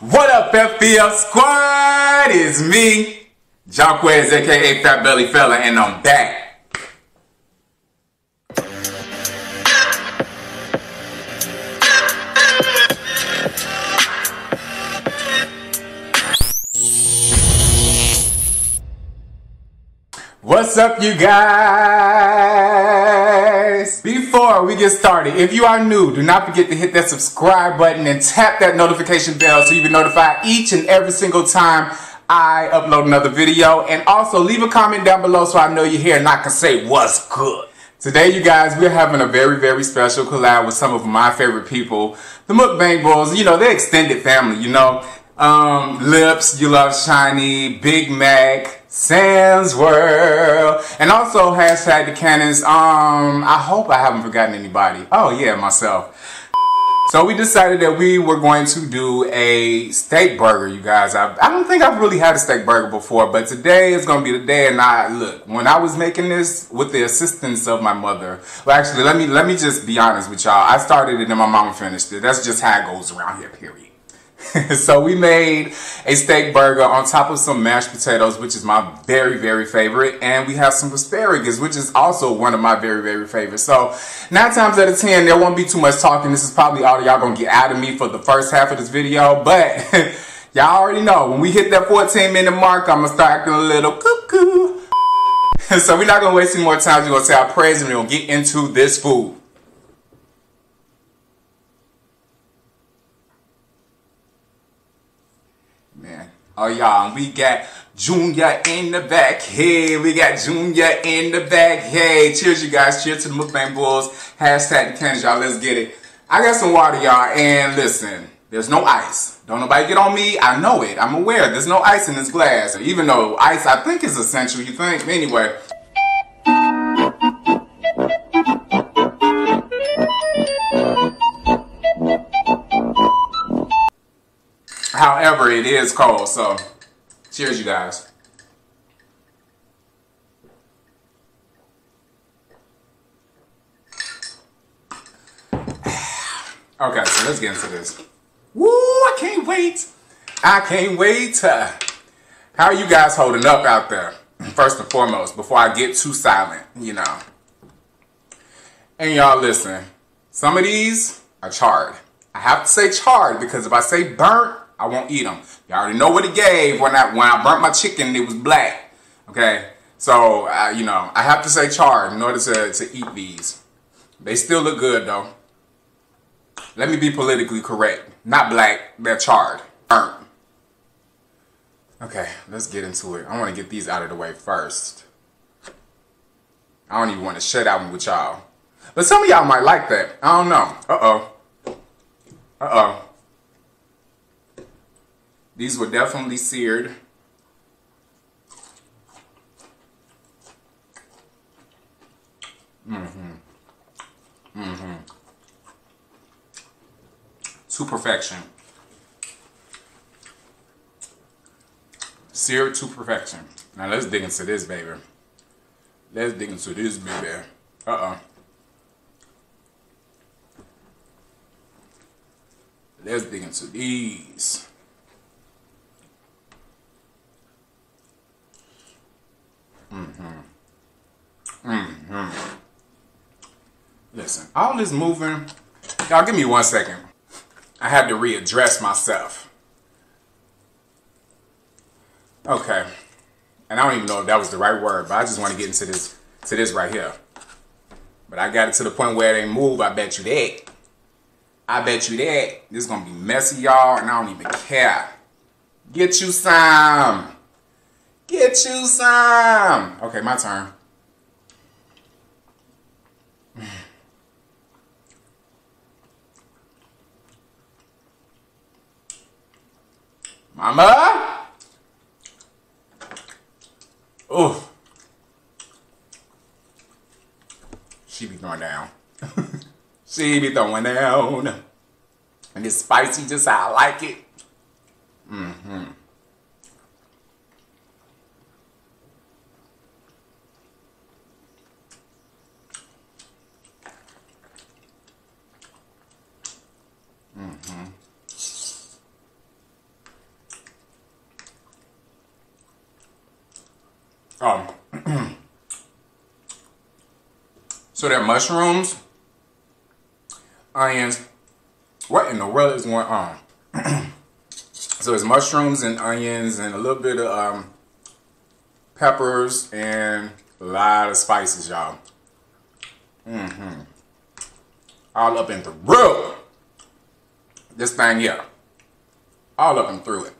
What up, FBF squad? It's me, Jonquez, aka Fat Belly Fella, and I'm back. What's up, you guys? Before we get started, if you are new, do not forget to hit that subscribe button and tap that notification bell so you be notified each and every single time I upload another video. And also leave a comment down below so I know you're here and I can say what's good. Today, you guys, we're having a very, very special collab with some of my favorite people, the Mukbang Bulls. You know, they're extended family, you know. Um, Lips, You Love Chani, Big Mack, Sam's World, and also hashtag the cannons. Um, I hope I haven't forgotten anybody. Oh yeah, myself. So we decided that we were going to do a steak burger, you guys. I, I don't think I've really had a steak burger before, but today is going to be the day. And I look, when I was making this with the assistance of my mother, well, actually, let me let me just be honest with y'all. I started it and my mama finished it. That's just how it goes around here. Period. so we made a steak burger on top of some mashed potatoes, which is my very, very favorite. And we have some asparagus, which is also one of my very, very favorites. So nine times out of 10, there won't be too much talking. This is probably all y'all gonna get out of me for the first half of this video. But y'all already know, when we hit that 14 minute mark, I'm gonna start acting a little cuckoo. so we're not gonna waste any more time. We're gonna say our prayers and we're gonna get into this food. Oh, y'all, we got Junior in the back. Hey, we got Junior in the back. Hey, cheers, you guys. Cheers to the Mukbang Bulls. Hashtag the cannons, y'all. Let's get it. I got some water, y'all. And listen, there's no ice. Don't nobody get on me. I know it. I'm aware. There's no ice in this glass. Even though ice, I think, is essential. You think? Anyway. However, it is cold, so cheers, you guys. Okay, so let's get into this. Woo, I can't wait. I can't wait. How are you guys holding up out there? First and foremost, before I get too silent, you know. And y'all listen, some of these are charred. I have to say charred because if I say burnt, I won't eat them. You already know what it gave when I when I burnt my chicken. It was black. Okay, so you know I have to say charred in order to to eat these. They still look good though. Let me be politically correct. Not black. They're charred. Burnt. Okay, let's get into it. I want to get these out of the way first. I don't even want to shut out with y'all. But some of y'all might like that. I don't know. Uh-oh. Uh-oh. These were definitely seared. Mm-hmm. Mm-hmm. To perfection. Seared to perfection. Now let's dig into this, baby. Let's dig into this, baby. Uh-oh. Let's dig into these. Mm-hmm. Mm-hmm. Listen, all this moving, y'all give me one second. I had to readdress myself. Okay. And I don't even know if that was the right word, but I just want to get into this to this right here. But I got it to the point where they move, I bet you that. I bet you that. This is gonna be messy, y'all, and I don't even care. Get you some. Get you some. Okay, my turn. Mama? Oh. She be throwing down. she be throwing down. And it's spicy just how I like it. Mm-hmm. Um, so they're mushrooms, onions. What in the world is going on? so it's mushrooms and onions and a little bit of um, peppers and a lot of spices, y'all. Mm-hmm. All up and through this thing here. All up and through it.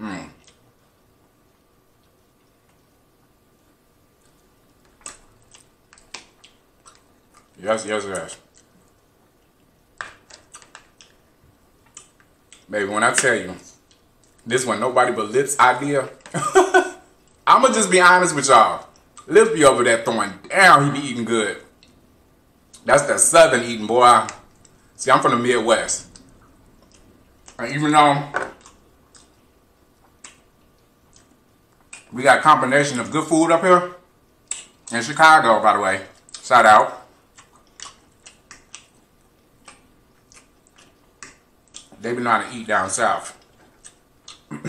Mm. Yes, yes, yes. Baby, when I tell you, this one nobody but Lips idea. I'ma just be honest with y'all. Lips be over there throwing down, he be eating good. That's that southern eating, boy. See, I'm from the Midwest. And even though we got a combination of good food up here in Chicago, by the way. Shout out. They be know how to eat down south.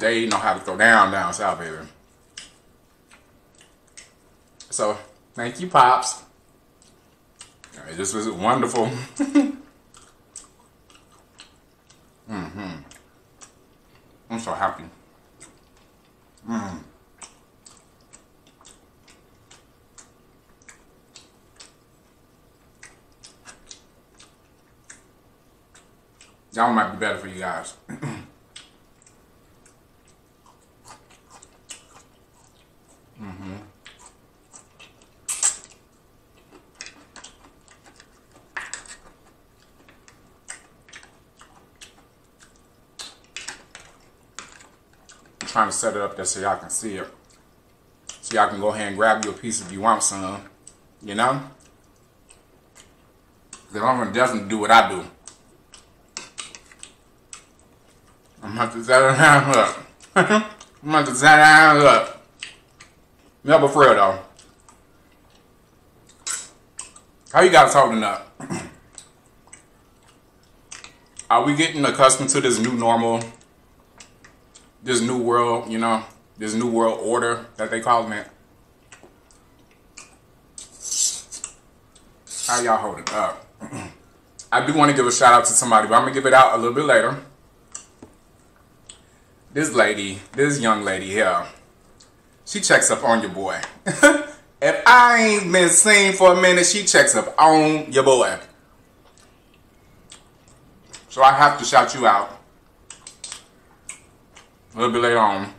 they know how to throw down down south, baby. So, thank you, Pops. This was wonderful. mm-hmm. I'm so happy. Mm. That one might be better for you guys. mm-hmm. I'm trying to set it up there so y'all can see it. So y'all can go ahead and grab you a piece if you want some. You know? Because to definitely do what I do. I'm about to set it down up. I'm about to set it down up. Yeah, but for real though. How you guys holding up? Are we getting accustomed to this new normal? This new world, you know? This new world order that they calling it? How y'all holding up? I do want to give a shout out to somebody, but I'm going to give it out a little bit later this lady, this young lady here, she checks up on your boy. if I ain't been seen for a minute, she checks up on your boy. So I have to shout you out. A little bit later on.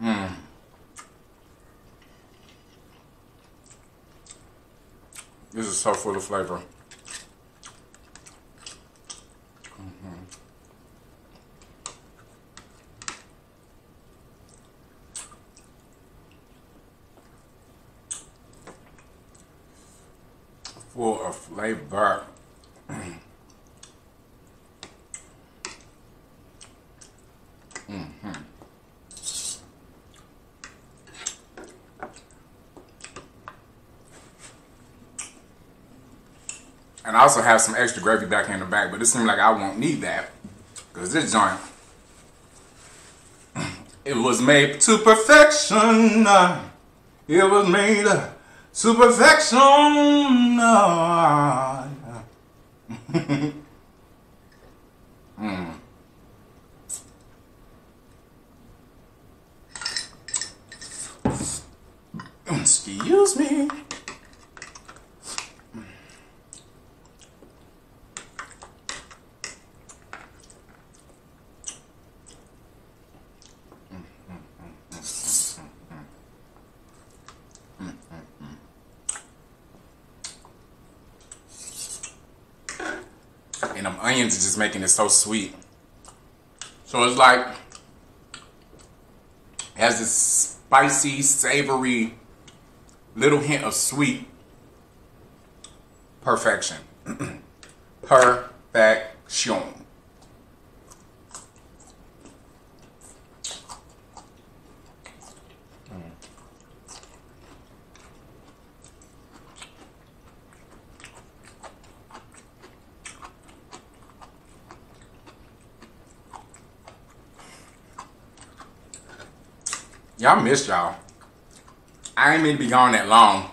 Hmm. This is so full of flavor. Full of flavor. mm -hmm. And I also have some extra gravy back in the back, but it seems like I won't need that. Because this joint, it was made to perfection. It was made to perfection. mm. Excuse me. and them onions are just making it so sweet. So it's like, it has this spicy, savory, little hint of sweet perfection. Perfection. Y'all missed y'all. I ain't mean to be gone that long.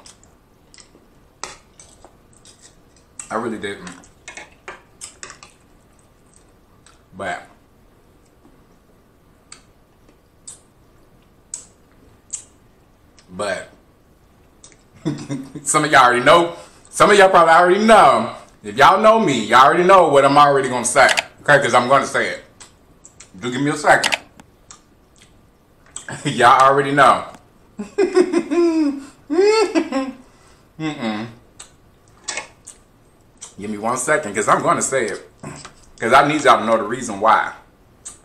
I really didn't. But but some of y'all already know. Some of y'all probably already know. If y'all know me, y'all already know what I'm already gonna say. Okay, because I'm gonna say it. Do give me a second. y'all already know. Mm-mm. Give me one second, because I'm gonna say it. Because I need y'all to know the reason why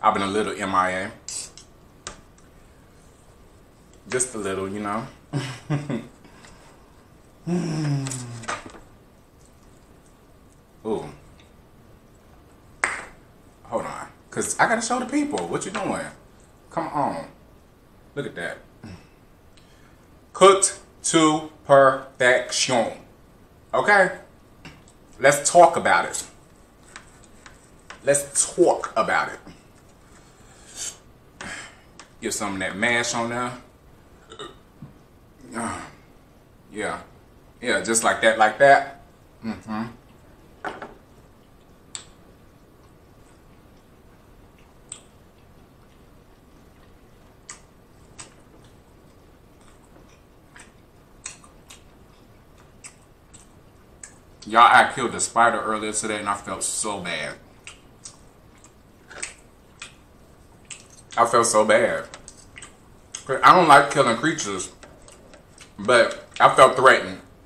I've been a little MIA. Just a little, you know. Ooh. Hold on. Because I got to show the people. What you doing? Come on. Look at that. Cooked to perfection. Okay? Let's talk about it. Let's talk about it. Get some of that mash on there. Yeah. Yeah, just like that, like that. Mm-hmm. Y'all, I killed a spider earlier today and I felt so bad. I felt so bad. I don't like killing creatures, but I felt threatened.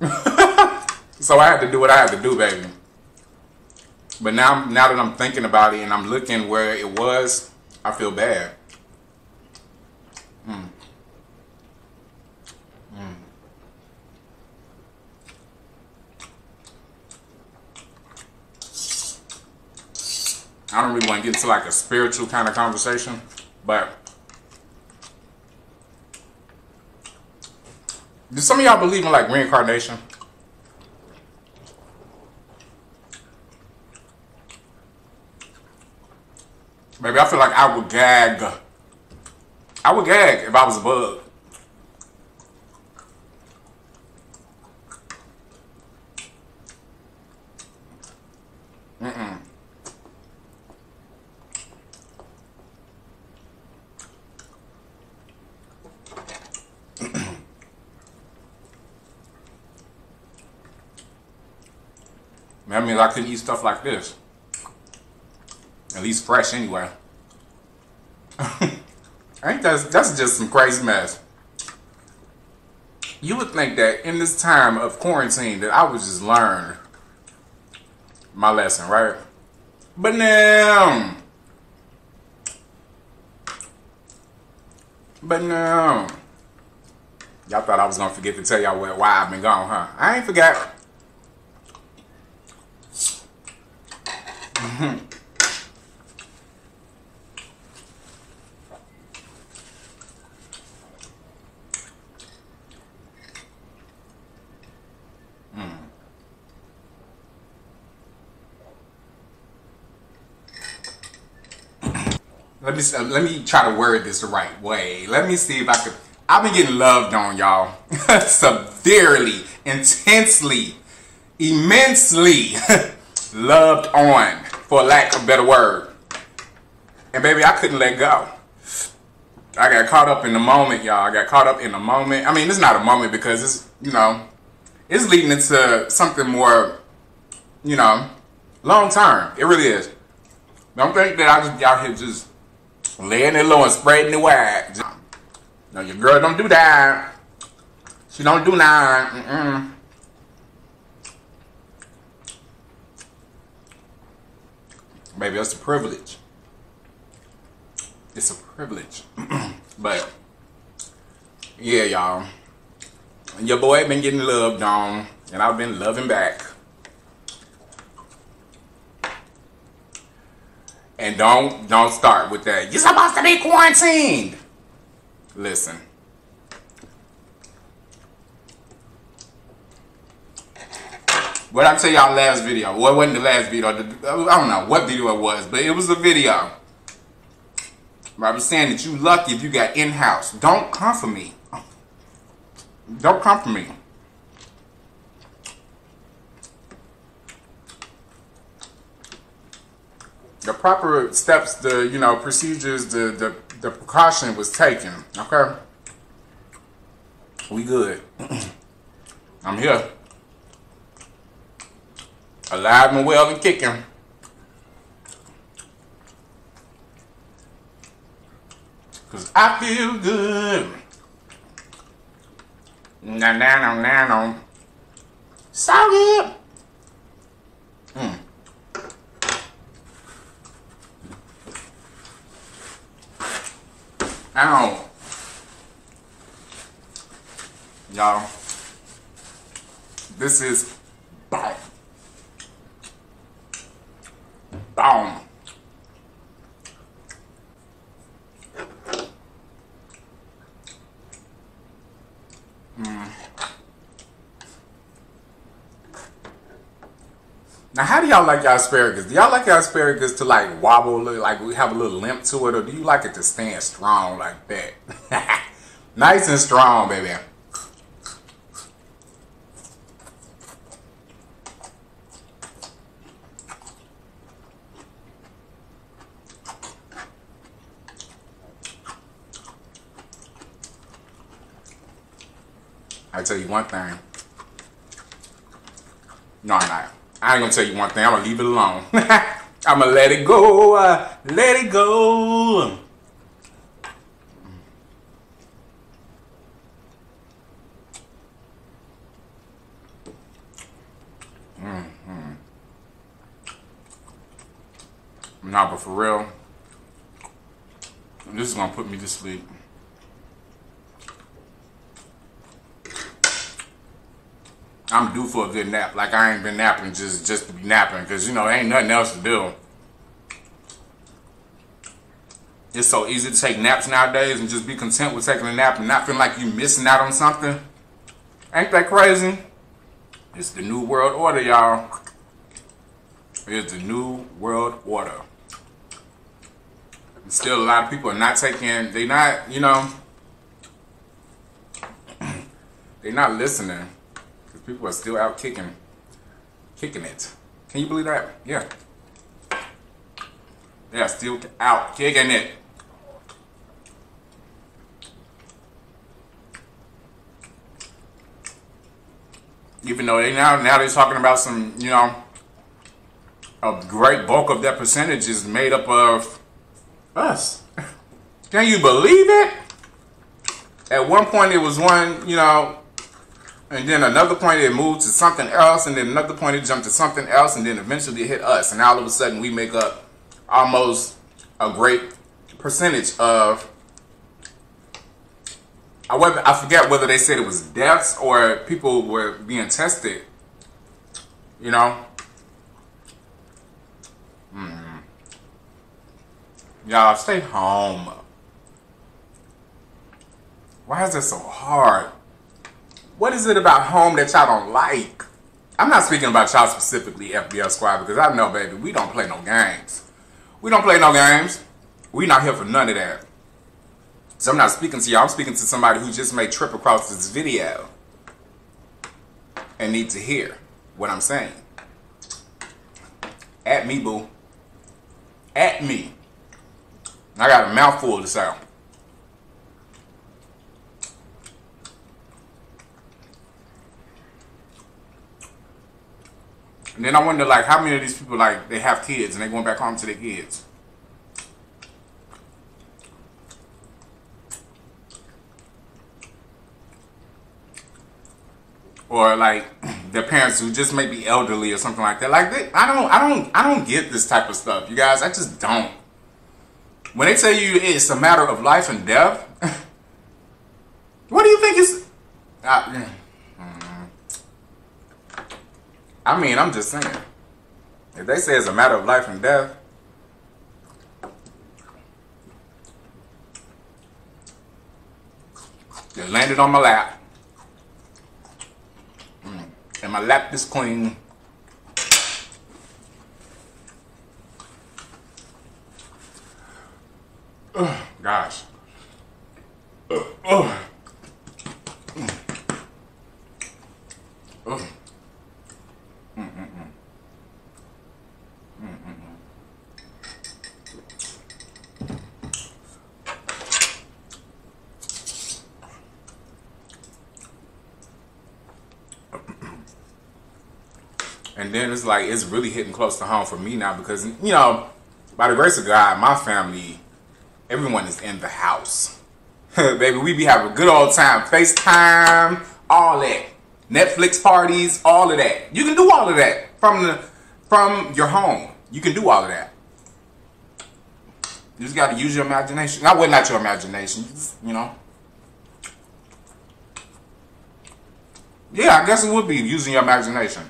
so I had to do what I had to do, baby. But now, now that I'm thinking about it and I'm looking where it was, I feel bad. Don't really want to get into like a spiritual kind of conversation, but do some of y'all believe in like reincarnation? Maybe I feel like I would gag. I would gag if I was a bug. That means I couldn't eat stuff like this. At least fresh anyway. Ain't that that's just some crazy mess. You would think that in this time of quarantine that I would just learn my lesson, right? But now But now Y'all thought I was gonna forget to tell y'all why I've been gone, huh? I ain't forgot. Mm. Let me uh, let me try to word this the right way. Let me see if I could. I've been getting loved on, y'all, severely, intensely, immensely loved on for lack of a better word. And baby, I couldn't let go. I got caught up in the moment, y'all. I got caught up in the moment. I mean, it's not a moment because it's, you know, it's leading into something more, you know, long term. It really is. Don't think that I just out here just laying it low and spreading it wide. Just, no, your girl don't do that. She don't do that. Mm -mm. Baby, that's a privilege. It's a privilege. but, yeah, y'all. Your boy been getting loved on, and I've been loving back. And don't don't start with that. You're supposed to be quarantined. Listen. What I tell y'all last video? What wasn't the last video? I don't know what video it was, but it was a video. I was saying that you lucky if you got in-house. Don't come for me. Don't come for me. The proper steps, the you know procedures, the the the precaution was taken. Okay, we good. I'm here, alive and well and kicking. Cause I feel good. Na na na na. So good. Mm. Ow. Y'all. This is bomb. Bomb. Now, how do y'all like your asparagus? Do y'all like your asparagus to like wobble, like we have a little limp to it, or do you like it to stand strong like that? nice and strong, baby. I tell you one thing. No, I'm not. I ain't gonna tell you one thing. I'm gonna leave it alone. I'm gonna let it go. Uh, let it go. Mm -hmm. Nah, but for real, this is gonna put me to sleep. I'm due for a good nap. Like I ain't been napping just just to be napping, cause you know ain't nothing else to do. It's so easy to take naps nowadays and just be content with taking a nap and not feeling like you missing out on something. Ain't that crazy? It's the new world order, y'all. It's the new world order. Still, a lot of people are not taking. They not, you know. They're not listening people are still out kicking, kicking it. Can you believe that? Yeah. They are still out kicking it. Even though they now now they're talking about some, you know, a great bulk of that percentage is made up of us. Can you believe it? At one point, it was one, you know, and then another point it moved to something else, and then another point it jumped to something else, and then eventually it hit us. And all of a sudden we make up almost a great percentage of. I, I forget whether they said it was deaths or people were being tested. You know? Mm. Y'all, stay home. Why is it so hard? What is it about home that y'all don't like? I'm not speaking about y'all specifically, FBF Squad, because I know, baby, we don't play no games. We don't play no games. We not here for none of that. So I'm not speaking to y'all. I'm speaking to somebody who just may trip across this video and need to hear what I'm saying. At me, boo. At me. I got a mouthful to say. And then I wonder, like, how many of these people, like, they have kids and they going back home to their kids? Or like their parents who just may be elderly or something like that. Like they, I don't, I don't, I don't get this type of stuff, you guys. I just don't. When they tell you it's a matter of life and death, what do you think is? Uh, I mean, I'm just saying. If they say it's a matter of life and death, it landed on my lap. Mm. And my lap is clean. Gosh. Oh. Oh. Then it's like it's really hitting close to home for me now because you know, by the grace of God, my family, everyone is in the house. Baby, we be having a good old time. FaceTime, all that. Netflix parties, all of that. You can do all of that from the from your home. You can do all of that. You just gotta use your imagination. Not well, not your imagination, you know. Yeah, I guess it would be using your imagination.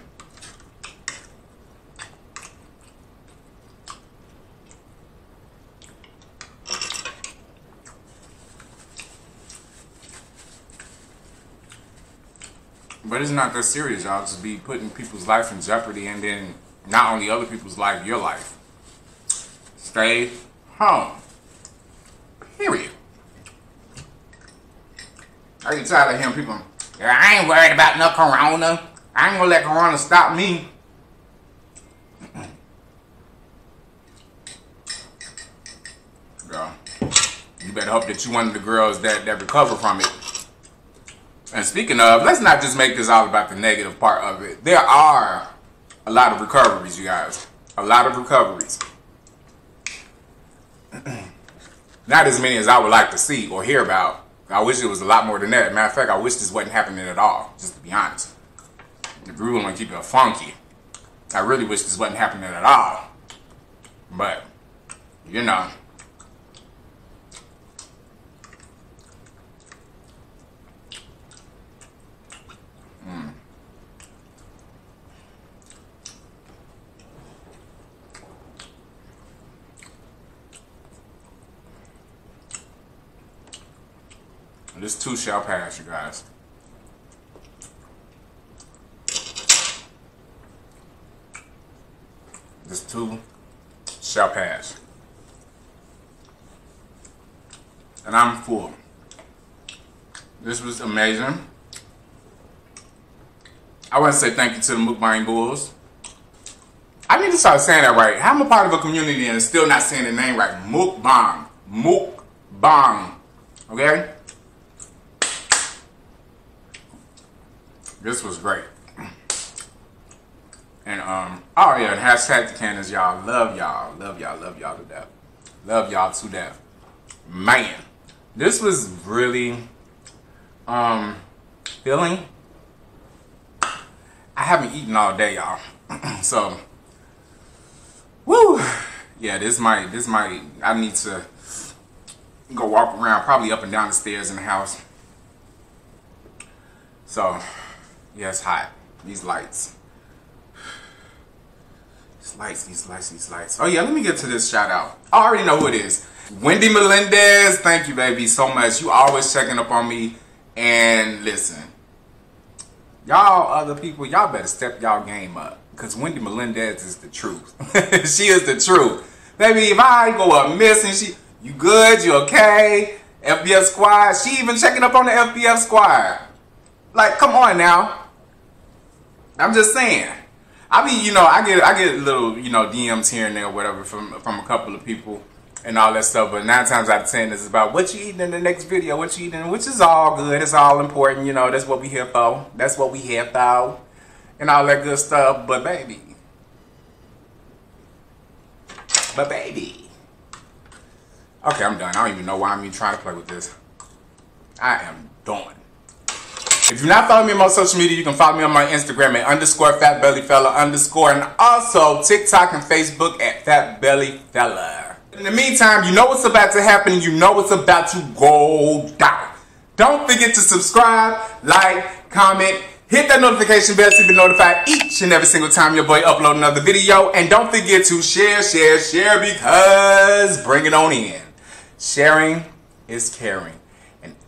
But it's not that serious, y'all. Just be putting people's life in jeopardy and then not only other people's life, your life. Stay home. Period. I get tired of hearing people, I ain't worried about no corona. I ain't gonna let corona stop me. Girl, you better hope that you one of the girls that, that recover from it. And speaking of, let's not just make this all about the negative part of it. There are a lot of recoveries, you guys. A lot of recoveries. not as many as I would like to see or hear about. I wish it was a lot more than that. Matter of fact, I wish this wasn't happening at all, just to be honest. If we want to keep it funky, I really wish this wasn't happening at all. But, you know, This too shall pass, you guys. This too shall pass. And I'm full. This was amazing. I want to say thank you to the Mukbang Bulls. I need to start saying that right. How am a part of a community and still not saying the name right? Mukbang. Mukbang. Okay? This was great. And um, oh yeah, and hashtag the cannons, y'all. Love y'all. Love y'all. Love y'all to death. Love y'all to death. Man, this was really um filling. I haven't eaten all day, y'all. so woo. Yeah, this might this might I need to go walk around probably up and down the stairs in the house. So yeah, it's hot. These lights. These lights, these lights, these lights. Oh yeah, let me get to this shout out. I already know who it is. Wendy Melendez, thank you baby so much. You always checking up on me. And listen, y'all other people, y'all better step y'all game up. Because Wendy Melendez is the truth. she is the truth. Baby, if I go up missing, she, you good, you okay? FBF squad, she even checking up on the FBF squad. Like, come on now. I'm just saying. I mean, you know, I get I get little, you know, DMs here and there, whatever, from from a couple of people and all that stuff. But nine times out of ten, this is about what you eating in the next video, what you eating, which is all good. It's all important, you know. That's what we here for. That's what we here for, and all that good stuff. But baby, but baby. Okay, I'm done. I don't even know why I'm even trying to play with this. I am done. If you're not following me on my social media, you can follow me on my Instagram at underscore fatbellyfella underscore and also TikTok and Facebook at fatbellyfella. In the meantime, you know what's about to happen. You know what's about to go down. Don't forget to subscribe, like, comment, hit that notification bell to be notified each and every single time your boy upload another video. And don't forget to share, share, share because bring it on in. Sharing is caring.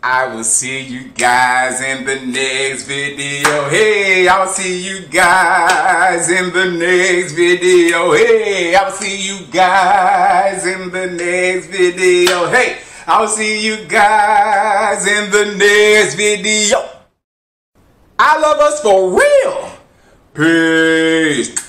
I will see you guys in the next video. Hey, I will see you guys in the next video. Hey, I will see you guys in the next video. Hey, I'll see you guys in the next video. I love us for real. Peace.